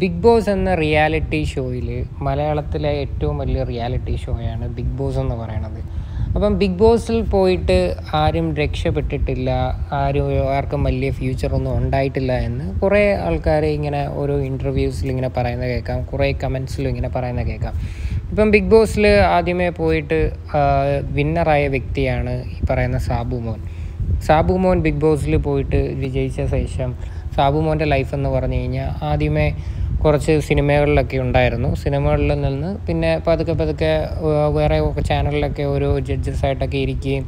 Big boss എന്ന reality ഷോയിൽ മലയാളത്തിലെ ഏറ്റവും വലിയ റിയാലിറ്റി ഷോയാണ് ബിഗ് ബോസ് എന്ന് പറയണത് അപ്പം ബിഗ് ബോസിൽ പോയിട്ട് ആരും രക്ഷപ്പെട്ടിട്ടില്ല ആരും ആർക്കും വലിയ ഫ്യൂച്ചറൊന്നും ഉണ്ടായിട്ടില്ല എന്ന് കുറേ ആൾക്കാർ ഇങ്ങനെ ഓരോ ഇന്റർവ്യൂസിൽ ഇങ്ങനെ പറയുന്നത് കേൾക്കാം കുറേ കമൻസിലും ഇങ്ങനെ പറയുന്നത് കേൾക്കാം. ഇപ്പം ബിഗ് ബോസിൽ ആദ്യമേ പോയിട്ട് വിന്നറായ വ്യക്തിയാണ് ഈ പറയുന്ന സാബു മോൻ. സാബു മോൻ ബിഗ് ബോസിൽ പോയിട്ട് വിജയിച്ച ശേഷം സാബു മോന്റെ ലൈഫ് എന്ന് പറഞ്ഞു കഴിഞ്ഞാൽ ആദ്യമേ കുറച്ച് സിനിമകളിലൊക്കെ ഉണ്ടായിരുന്നു. സിനിമകളിൽ നിന്ന് പിന്നെ പതുക്കെ പതുക്കെ വേറെ ചാനലിലൊക്കെ ഓരോ ജഡ്ജസായിട്ടൊക്കെ ഇരിക്കുകയും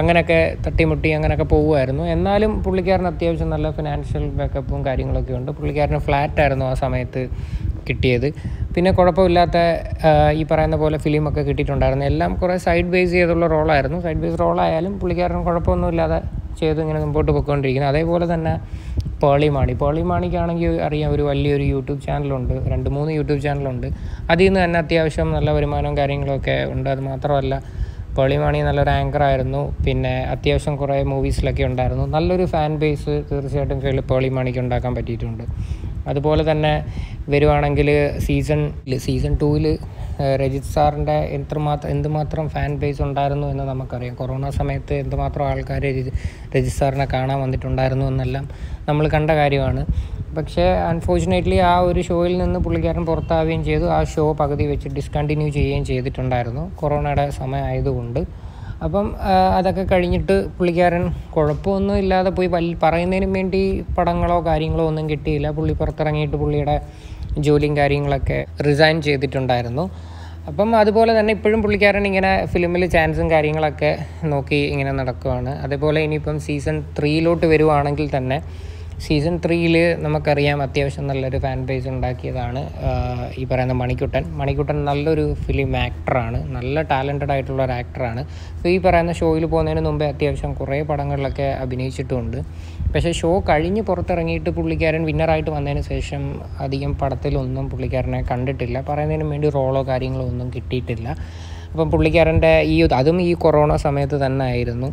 അങ്ങനെയൊക്കെ തട്ടിമുട്ടി അങ്ങനെയൊക്കെ പോകുമായിരുന്നു എന്നാലും പുള്ളിക്കാരന് അത്യാവശ്യം നല്ല ഫിനാൻഷ്യൽ ബാക്കപ്പും കാര്യങ്ങളൊക്കെ ഉണ്ട്. പുള്ളിക്കാരന് ഫ്ലാറ്റായിരുന്നു ആ സമയത്ത് കിട്ടിയത്. പിന്നെ കുഴപ്പമില്ലാത്ത ഈ പറയുന്ന പോലെ ഫിലിമൊക്കെ കിട്ടിയിട്ടുണ്ടായിരുന്നു. എല്ലാം കുറേ സൈഡ് ബേസ് ചെയ്തുള്ള റോളായിരുന്നു സൈഡ് ബേസ് റോളായാലും പുള്ളിക്കാരൻ കുഴപ്പമൊന്നുമില്ലാതെ ചെയ്ത് ഇങ്ങനെ മുമ്പോട്ട് പോയിക്കൊണ്ടിരിക്കുന്നത് അതേപോലെ തന്നെ പേളി മാണി പേളി മാണിക്കാണെങ്കിൽ അറിയാം ഒരു വലിയൊരു യൂട്യൂബ് ചാനലുണ്ട് രണ്ട് മൂന്ന് യൂട്യൂബ് ചാനലുണ്ട് അതിൽ നിന്ന് തന്നെ അത്യാവശ്യം നല്ല വരുമാനവും കാര്യങ്ങളൊക്കെ ഉണ്ട്. അത് മാത്രമല്ല പേളി മാണി നല്ലൊരു ആങ്കർ ആയിരുന്നു. പിന്നെ അത്യാവശ്യം കുറേ മൂവീസിലൊക്കെ ഉണ്ടായിരുന്നു. നല്ലൊരു ഫാൻ ബേസ് തീർച്ചയായിട്ടും കേളി പേളി മാണിക്ക് ഉണ്ടാക്കാൻ പറ്റിയിട്ടുണ്ട്. അതുപോലെ തന്നെ വരുവാണെങ്കിൽ സീസൺ സീസൺ ടൂവിൽ രജിത് സാറിന്റെ എത്രമാത്രം എന്തുമാത്രം ഫാൻ ബേസ് ഉണ്ടായിരുന്നു എന്ന് നമുക്കറിയാം. കൊറോണ സമയത്ത് എന്തുമാത്രം ആൾക്കാർ രജിത് സാറിനെ കാണാൻ വന്നിട്ടുണ്ടായിരുന്നു എന്നെല്ലാം നമ്മൾ കണ്ട കാര്യമാണ്. പക്ഷേ അൺഫോർച്ചുനേറ്റ്ലി ആ ഒരു ഷോയിൽ നിന്ന് പുള്ളിക്കാരൻ പുറത്താവുകയും ചെയ്തു. ആ ഷോ പകുതി വെച്ച് ഡിസ്കണ്ടിന്യൂ ചെയ്യുകയും ചെയ്തിട്ടുണ്ടായിരുന്നു. കൊറോണയുടെ സമയമായതുകൊണ്ട് അപ്പം അതൊക്കെ കഴിഞ്ഞിട്ട് പുള്ളിക്കാരൻ കുഴപ്പമൊന്നും ഇല്ലാതെ പോയി പറയുന്നതിന് വേണ്ടി പടങ്ങളോ കാര്യങ്ങളോ ഒന്നും കിട്ടിയില്ല. പുള്ളി പുറത്തിറങ്ങിയിട്ട് പുള്ളിയുടെ ജോലിയും കാര്യങ്ങളൊക്കെ റിസൈൻ ചെയ്തിട്ടുണ്ടായിരുന്നു. അപ്പം അതുപോലെ തന്നെ ഇപ്പോഴും പുള്ളിക്കാരൻ ഇങ്ങനെ ഫിലിമിൽ ചാൻസും കാര്യങ്ങളൊക്കെ നോക്കി ഇങ്ങനെ നടക്കുവാണ്. അതേപോലെ ഇനിയിപ്പം സീസൺ ത്രീയിലോട്ട് വരുവാണെങ്കിൽ തന്നെ സീസൺ ത്രീയിൽ നമുക്കറിയാം അത്യാവശ്യം നല്ലൊരു ഫാൻ ബേസ് ഉണ്ടാക്കിയതാണ് ഈ പറയുന്ന മണിക്കുട്ടൻ. മണിക്കുട്ടൻ നല്ലൊരു ഫിലിം ആക്ടറാണ് നല്ല ടാലന്റഡ് ആയിട്ടുള്ള ഒരു ആക്ടറാണ് അപ്പോൾ ഈ പറയുന്ന ഷോയിൽ പോകുന്നതിന് മുമ്പേ അത്യാവശ്യം കുറേ പടങ്ങളിലൊക്കെ അഭിനയിച്ചിട്ടുമുണ്ട് പക്ഷേ ഷോ കഴിഞ്ഞ് പുറത്തിറങ്ങിയിട്ട് പുള്ളിക്കാരൻ വിന്നറായിട്ട് വന്നതിന് ശേഷം അധികം പടത്തിലൊന്നും പുള്ളിക്കാരനെ കണ്ടിട്ടില്ല. പറയുന്നതിന് വേണ്ടി റോളോ കാര്യങ്ങളോ ഒന്നും കിട്ടിയിട്ടില്ല. അപ്പം പുള്ളിക്കാരന്റെ ഈ അതും ഈ കൊറോണ സമയത്ത് തന്നെ ആയിരുന്നു.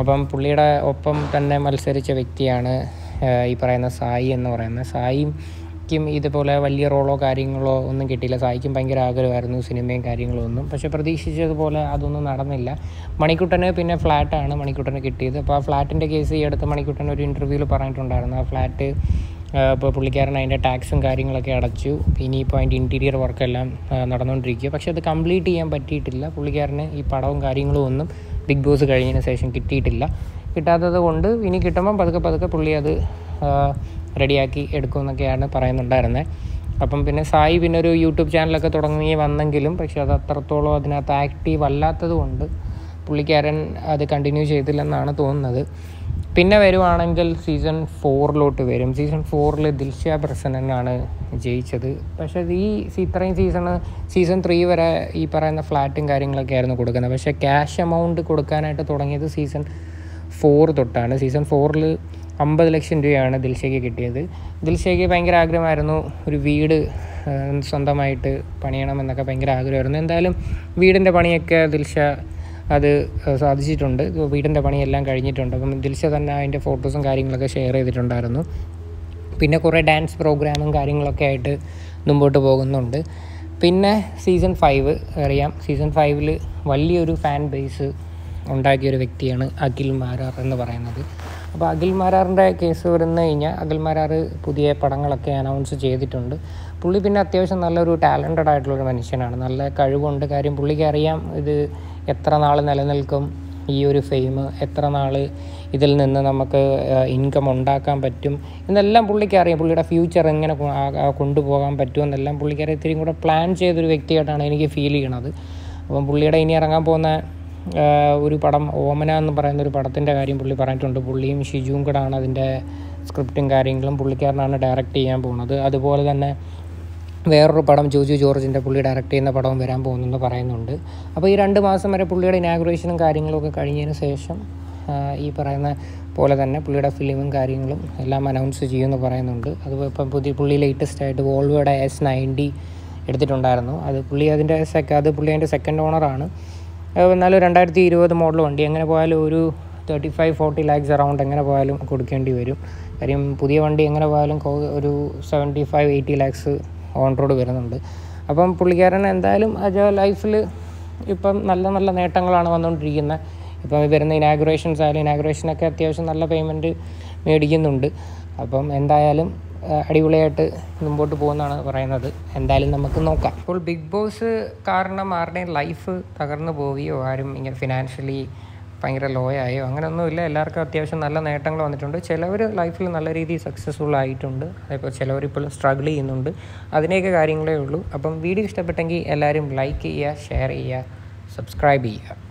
അപ്പം പുള്ളിയുടെ ഒപ്പം തന്നെ മത്സരിച്ച വ്യക്തിയാണ് ഈ പറയുന്ന സായി എന്ന് പറയുന്ന സായിക്കും ഇതുപോലെ വലിയ റോളോ കാര്യങ്ങളോ ഒന്നും കിട്ടിയില്ല. സായിക്കും ഭയങ്കര ആഗ്രഹമായിരുന്നു സിനിമയും കാര്യങ്ങളും ഒന്നും പക്ഷേ പ്രതീക്ഷിച്ചതുപോലെ അതൊന്നും നടന്നില്ല. മണിക്കുട്ടന് പിന്നെ ഫ്ലാറ്റാണ് മണിക്കുട്ടന് കിട്ടിയത്. അപ്പോൾ ആ ഫ്ലാറ്റിന്റെ കേസ് ഈ അടുത്ത് മണിക്കുട്ടൻ ഒരു ഇന്റർവ്യൂവിൽ പറഞ്ഞിട്ടുണ്ടായിരുന്നു. ആ ഫ്ലാറ്റ് ഇപ്പോൾ പുള്ളിക്കാരൻ അതിന്റെ ടാക്സും കാര്യങ്ങളൊക്കെ അടച്ചു. ഇനിയിപ്പോൾ അതിന്റെ ഇന്റീരിയർ വർക്കെല്ലാം നടന്നുകൊണ്ടിരിക്കുക. പക്ഷേ അത് കംപ്ലീറ്റ് ചെയ്യാൻ പറ്റിയിട്ടില്ല. പുള്ളിക്കാരന് ഈ പടവും കാര്യങ്ങളും ഒന്നും ബിഗ് ബോസ് കഴിഞ്ഞതിന് ശേഷം കിട്ടിയിട്ടില്ല. കിട്ടാത്തത് കൊണ്ട് ഇനി കിട്ടുമ്പം പതുക്കെ പതുക്കെ പുള്ളി അത് റെഡിയാക്കി എടുക്കും എന്നൊക്കെയാണ് പറയുന്നുണ്ടായിരുന്നത് അപ്പം പിന്നെ സായി പിന്നെ ഒരു യൂട്യൂബ് ചാനലൊക്കെ തുടങ്ങി വന്നെങ്കിലും പക്ഷെ അത് അത്രത്തോളം അതിനകത്ത് ആക്റ്റീവ് അല്ലാത്തത് കൊണ്ട് പുള്ളിക്കാരൻ അത് കണ്ടിന്യൂ ചെയ്തില്ലെന്നാണ് തോന്നുന്നത്. പിന്നെ വരുവാണെങ്കിൽ സീസൺ ഫോറിലോട്ട് വരും. സീസൺ ഫോറിൽ ദിൽഷ പ്രസന്നനാണ് ജയിച്ചത്. പക്ഷേ ഈ ഇത്രയും സീസണ് സീസൺ ത്രീ വരെ ഈ പറയുന്ന ഫ്ലാറ്റും കാര്യങ്ങളൊക്കെ ആയിരുന്നു കൊടുക്കുന്നത്. പക്ഷേ ക്യാഷ് എമൗണ്ട് കൊടുക്കാനായിട്ട് തുടങ്ങിയത് സീസൺ ഫോർ തൊട്ടാണ്. സീസൺ ഫോറിൽ അമ്പത് ലക്ഷം രൂപയാണ് ദിൽഷയ്ക്ക് കിട്ടിയത്. ദിൽഷയ്ക്ക് ഭയങ്കര ആഗ്രഹമായിരുന്നു ഒരു വീട് സ്വന്തമായിട്ട് പണിയണം എന്നൊക്കെ ഭയങ്കര ആഗ്രഹമായിരുന്നു. എന്തായാലും വീടിന്റെ പണിയൊക്കെ ദിൽഷ അത് സാധിച്ചിട്ടുണ്ട്. വീടിന്റെ പണിയെല്ലാം കഴിഞ്ഞിട്ടുണ്ട്. അപ്പം ദിൽഷ തന്നെ അതിന്റെ ഫോട്ടോസും കാര്യങ്ങളൊക്കെ ഷെയർ ചെയ്തിട്ടുണ്ടായിരുന്നു. പിന്നെ കുറേ ഡാൻസ് പ്രോഗ്രാമും കാര്യങ്ങളൊക്കെ ആയിട്ട് മുമ്പോട്ട് പോകുന്നുണ്ട്. പിന്നെ സീസൺ ഫൈവ് അറിയാം. സീസൺ ഫൈവിൽ വലിയൊരു ഫാൻ ബേസ് ഉണ്ടാക്കിയ ഒരു വ്യക്തിയാണ് അഖിൽ മാരാർ എന്ന് പറയുന്നത്. അപ്പോൾ അഖിൽ മാരാറിന്റെ കേസ് വരുന്നു കഴിഞ്ഞാൽ അഖിൽ മാരാർ പുതിയ പടങ്ങളൊക്കെ അനൗൺസ് ചെയ്തിട്ടുണ്ട്. പുള്ളി പിന്നെ അത്യാവശ്യം നല്ലൊരു ടാലന്റഡ് ആയിട്ടുള്ളൊരു മനുഷ്യനാണ്. നല്ല കഴിവുണ്ട്. കാര്യം പുള്ളിക്ക് അറിയാം ഇത് എത്ര നാൾ നിലനിൽക്കും ഈ ഒരു ഫെയിം എത്ര നാൾ ഇതിൽ നിന്ന് നമുക്ക് ഇൻകം ഉണ്ടാക്കാൻ പറ്റും എന്നെല്ലാം പുള്ളിക്ക് അറിയാം. പുള്ളിയുടെ ഫ്യൂച്ചർ എങ്ങനെ കൊണ്ടുപോകാൻ പറ്റുമെന്നെല്ലാം പുള്ളിക്കറിയാം ഇത്തിരി കൂടെ പ്ലാൻ ചെയ്തൊരു വ്യക്തിയായിട്ടാണ് എനിക്ക് ഫീൽ ചെയ്യണത്. അപ്പം പുള്ളിയുടെ ഇനി ഇറങ്ങാൻ പോകുന്ന ഒരു പടം ഓമന എന്ന് പറയുന്ന ഒരു പടത്തിന്റെ കാര്യം പുള്ളി പറഞ്ഞിട്ടുണ്ട്. പുള്ളിയും ഷിജുവും കൂടാണ് അതിന്റെ സ്ക്രിപ്റ്റും കാര്യങ്ങളും പുള്ളിക്കാരനാണ് ഡയറക്റ്റ് ചെയ്യാൻ പോകുന്നത്. അതുപോലെ തന്നെ വേറൊരു പടം ജോജു ജോർജിന്റെ പുള്ളി ഡയറക്റ്റ് ചെയ്യുന്ന പടവും വരാൻ പോകുന്നെന്ന് പറയുന്നുണ്ട്. അപ്പോൾ ഈ രണ്ട് മാസം വരെ പുള്ളിയുടെ ഇനാഗുറേഷനും കാര്യങ്ങളൊക്കെ കഴിഞ്ഞതിന് ശേഷം ഈ പറയുന്ന പോലെ തന്നെ പുള്ളിയുടെ ഫിലിമും കാര്യങ്ങളും എല്ലാം അനൗൺസ് ചെയ്യുമെന്ന് പറയുന്നുണ്ട്. അത് ഇപ്പം പുതിയ പുള്ളി ലേറ്റസ്റ്റ് ആയിട്ട് വോൾവോയുടെ എസ് നയന്റി എടുത്തിട്ടുണ്ടായിരുന്നു. അത് പുള്ളി അതിന്റെ സെക്ക അത് പുള്ളി അതിന്റെ സെക്കൻഡ് ഓണറാണ് എന്നാലും രണ്ടായിരത്തി ഇരുപത് മോഡൽ വണ്ടി. എങ്ങനെ പോയാലും ഒരു thirty five forty lakhs around എങ്ങനെ പോയാലും കൊടുക്കേണ്ടി വരും. കാര്യം പുതിയ വണ്ടി എങ്ങനെ പോയാലും ഒരു seventy five eighty lakhs on road വരുന്നുണ്ട്. അപ്പം പുള്ളിക്കാരൻ എന്തായാലും അജോ ലൈഫിൽ ഇപ്പം നല്ല നല്ല നേട്ടങ്ങളാണ് വന്നുകൊണ്ടിരിക്കുന്നത്. ഇപ്പം വരുന്ന ഇനാഗുറേഷൻസ് ആയാലും ഇനാഗുറേഷനൊക്കെ അത്യാവശ്യം നല്ല പേയ്മെന്റ് മേടിക്കുന്നുണ്ട്. അപ്പം എന്തായാലും അടിപൊളിയായിട്ട് മുമ്പോട്ട് പോകുന്നതാണ് പറയുന്നത്. എന്തായാലും നമുക്ക് നോക്കാം. ഇപ്പോൾ ബിഗ് ബോസ് കാരണം ആരുടെയും ലൈഫ് തകർന്നു പോവുകയോ ആരും ഇങ്ങനെ ഫിനാൻഷ്യലി ഭയങ്കര ലോ ആയോ അങ്ങനെയൊന്നുമില്ല എല്ലാവർക്കും അത്യാവശ്യം നല്ല നേട്ടങ്ങൾ വന്നിട്ടുണ്ട്. ചിലവർ ലൈഫിൽ നല്ല രീതിയിൽ സക്സസ്ഫുൾ ആയിട്ടുണ്ട്. അതേപോലെ ചിലവർ ഇപ്പോഴും സ്ട്രഗിൾ ചെയ്യുന്നുണ്ട്. അതിനെയൊക്കെ കാര്യങ്ങളേ ഉള്ളൂ. അപ്പം വീഡിയോ ഇഷ്ടപ്പെട്ടെങ്കിൽ എല്ലാവരും ലൈക്ക് ചെയ്യുക ഷെയർ ചെയ്യുക സബ്സ്ക്രൈബ് ചെയ്യുക.